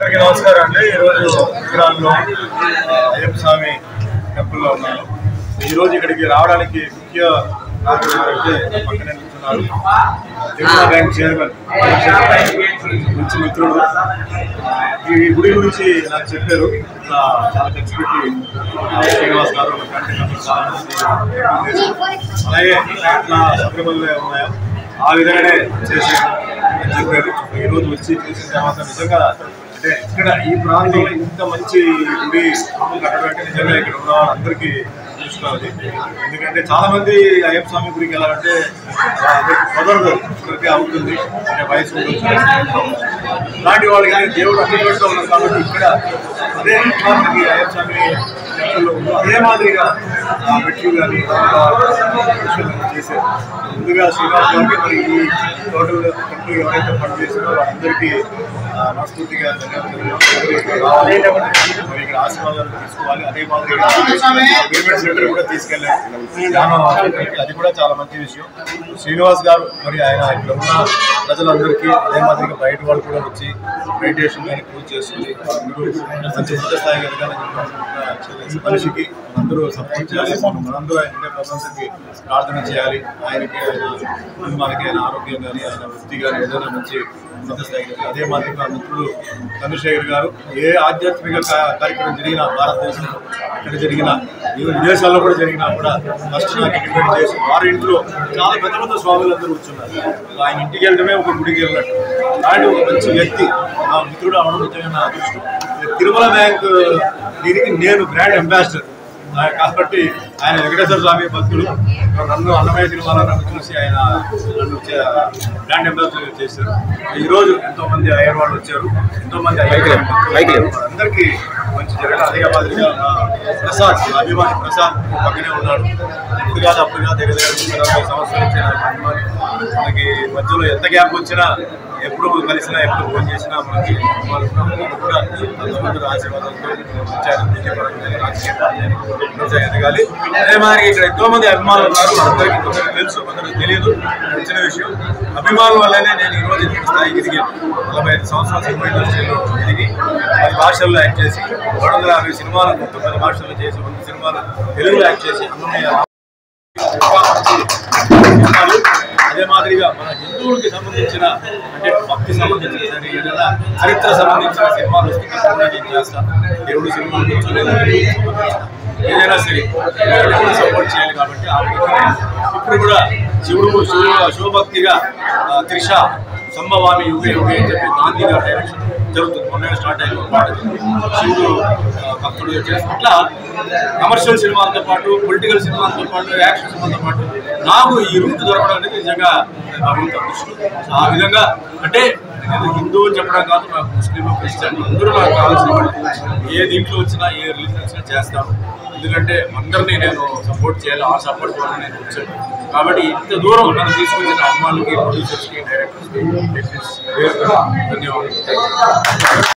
అందరికీ నమస్కారం అండి ఈరోజు విగ్రహాల్లో అయ్యప్ప స్వామి టెంపుల్లో ఉన్నాను. ఈరోజు ఇక్కడికి రావడానికి ముఖ్య కారణం ఏంటంటే పక్కనే నిల్చున్నారు. కెనరా బ్యాంక్ చైర్మన్ మంచి మిత్రుడు. ఈ గుడి గురించి నాకు చెప్పారు. చాలా ఖర్చు పెట్టి శ్రీనివాస్ గారు అలాగే ఇట్లా శబరిమల ఉన్నాయో ఆ విధంగానే చేసి చెప్పారు. ఈరోజు వచ్చి చూసిన తర్వాత నిజంగా అంటే ఇక్కడ ఈ ప్రాంతంలో ఇంత మంచి గుడి కట్టడం నిజంగా ఇక్కడ ఉన్న వాళ్ళందరికీ చూసుకోవాలి ఎందుకంటే చాలా మంది అయ్యప్ప స్వామి గుడికి వెళ్ళాలంటే కుదరదు ప్రతి అవుతుంది అంటే వయసు ఇలాంటి వాళ్ళకి కానీ దేవుడు అందుబాటులో ఉన్నారు కాబట్టి ఇక్కడ అదే అయ్యప్ప స్వామి టెంపుల్లో ఉందో అదే మాదిరిగా మెట్లు కానీ చేశారు ముందుగా శ్రీనివాస్ గారికి మరి ఈ టోటల్ టెంపుల్ ఎవరైతే పని వాళ్ళందరికీ మనస్ఫూర్తిగా ధన్యవాదాలు మరి ఇక్కడ ఆశీర్వాదాలు తీసుకోవాలి అదే మాదిరిగా పేమెంట్ సెంటర్ కూడా తీసుకెళ్ళారు అది కూడా చాలా మంచి విషయం శ్రీనివాస్ గారు మరి ఆయన ఇక్కడ ఉన్న ప్రజలందరికీ అదే మాదిరిగా బయట వాళ్ళు కూడా వచ్చి మెడిటేషన్ కానీ పూజ చేస్తుంది మంచి ఉన్నత స్థాయికి మనిషికి అందరూ సపోర్ట్ చేయాలి. మనందరూ ఆయన ఉండే ప్రపంచానికి ప్రార్థన చేయాలి. ఆయనకి ఆయన కుటుంబానికి ఆయన ఆరోగ్యం కానీ ఆయన వృత్తి కానీ ఏదైనా మంచి ఉన్నత స్థాయికి ఎదగాలి. అదే మాదిరిగా మిత్రుడు చంద్రశేఖర్ గారు ఏ ఆధ్యాత్మిక కార్యక్రమం జరిగినా భారతదేశంలో ఎక్కడ జరిగినా విదేశాల్లో కూడా జరిగినా కూడా ఫస్ట్ నాకు ఇన్వైట్ చేసి వారి ఇంట్లో చాలా పెద్ద పెద్ద స్వాములందరూ కూర్చున్నారు. ఆయన ఇంటికి వెళ్ళడమే ఒక గుడికి వెళ్ళినట్టు. అలాంటి ఒక మంచి వ్యక్తి. నా మిత్రుడు అవడం నిజమైన అదృష్టం. తిరుమల బ్యాంక్ దీనికి నేను బ్రాండ్ అంబాసిడర్. కాబట్టి ఆయన వెంకటేశ్వర స్వామి భక్తుడు. నన్ను అన్నమయ్య సినిమాలో నన్ను చూసి ఆయన నన్ను బ్రాండ్ అంబాసిడర్ చేశారు. ఈ రోజు ఎంతో మంది అయ్యర్ వాళ్ళు వచ్చారు. ఎంతో మంది అయ్యర్ అందరికీ మంచి జరగాలి. అదే మాదిరిగా ప్రసాద్ అభిమాని ప్రసాద్ పక్కనే ఉన్నాడు. ఇప్పుడు కాదు అప్పుడు కాదు దగ్గర దగ్గర సంవత్సరాలు వచ్చి నాకు అభిమాని మనకి మధ్యలో ఎంత గ్యాప్ వచ్చినా ఎప్పుడు కలిసినా ఎప్పుడు ఫోన్ చేసినా మంచి కూడా భగవంతుడి ఆశీర్వాదంతో వచ్చారు విజయపరంగా రాజకీయ పార్టీలు ఎదగాలి అదే మాదిరి ఇక్కడ ఎంతో మంది అభిమానులు ఉన్నారు. అందరికీ కొందరు తెలుసు కొందరు తెలియదు. వచ్చిన విషయం. అభిమానుల వల్లనే నేను ఈ రోజు ఇంత స్థాయికి ఎదిగాను. నలభై ఐదు సంవత్సరాల సినిమా ఇండస్ట్రీలో ఎదిగి పది భాషల్లో యాక్ట్ చేసి మూడు వందల యాభై సినిమాలు మొత్తం పది భాషల్లో చేసి వంద సినిమాలు తెలుగులో యాక్ట్ చేసి అన్నమయ్య సినిమాలు అదే మాదిరిగా మన హిందువులకి సంబంధించిన అంటే భక్తి సంబంధించిన సరే ఏదైనా చరిత్ర సంబంధించిన సినిమాలు వస్తే తప్పకుండా నేను చేస్తాను దేవుడి సినిమాలు కూర్చోలేదు ఏదైనా సరే సపోర్ట్ చేయాలి కాబట్టి ఆ విధంగా ఇప్పుడు కూడా శివుడు శివ శివభక్తిగా త్రిష సంభవామి యుగే యుగే అని చెప్పి గాంధీ గారు డైరెక్షన్ జరుగుతుంది. మొన్న స్టార్ట్ అయిన శివుడు భక్తుడు అట్లా కమర్షియల్ సినిమాలతో పాటు పొలిటికల్ సినిమాలతో పాటు యాక్షన్ సినిమాలతో పాటు నాకు ఈ రూట్ దొరకడం అనేది నిజంగా భగవంతు ఆ విధంగా అంటే నేను హిందూ అని చెప్పడం కాదు నాకు ముస్లిం క్రిస్టియన్ అందరూ నాకు కావాల్సిన ఏ దీంట్లో వచ్చినా ఏ రిలీజన్ వచ్చినా చేస్తాను ఎందుకంటే అందరినీ నేను సపోర్ట్ చేయాలి ఆ సపోర్ట్ కూడా నేను వచ్చాను. కాబట్టి ఇంత దూరం నన్ను తీసుకొచ్చిన అభిమానులకి ప్రొడ్యూసర్స్కి డైరెక్టర్స్కి ధన్యవాదాలు.